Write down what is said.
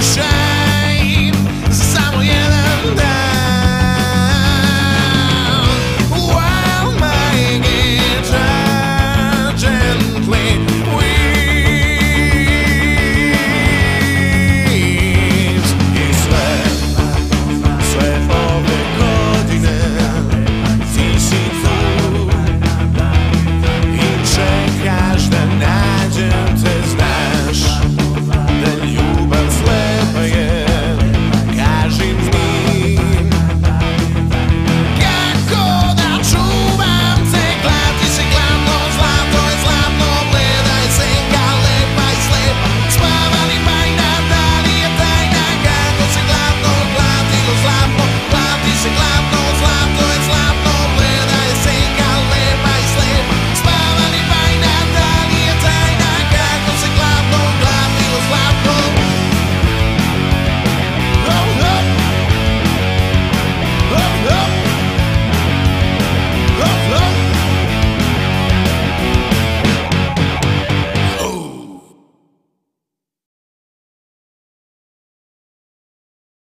shine.